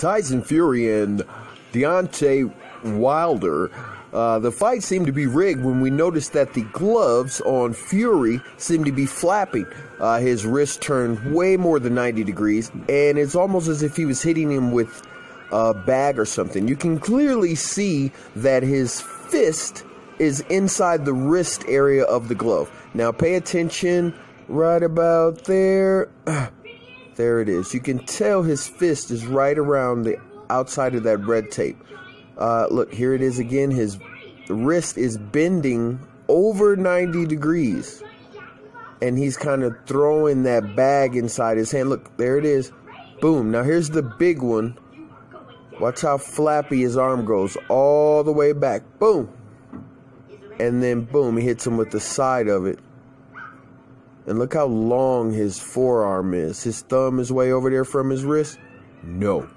Tyson Fury and Deontay Wilder. Uh, the fight seemed to be rigged when we noticed that the gloves on Fury seemed to be flapping. Uh, his wrist turned way more than 90 degrees, and it's almost as if he was hitting him with a bag or something. You can clearly see that his fist is inside the wrist area of the glove. Now, pay attention right about there. There it is. You can tell his fist is right around the outside of that red tape. Uh, look, here it is again. His wrist is bending over 90 degrees. And he's kind of throwing that bag inside his hand. Look, there it is. Boom. Now here's the big one. Watch how flappy his arm goes all the way back. Boom. And then boom, he hits him with the side of it. And look how long his forearm is. His thumb is way over there from his wrist. No.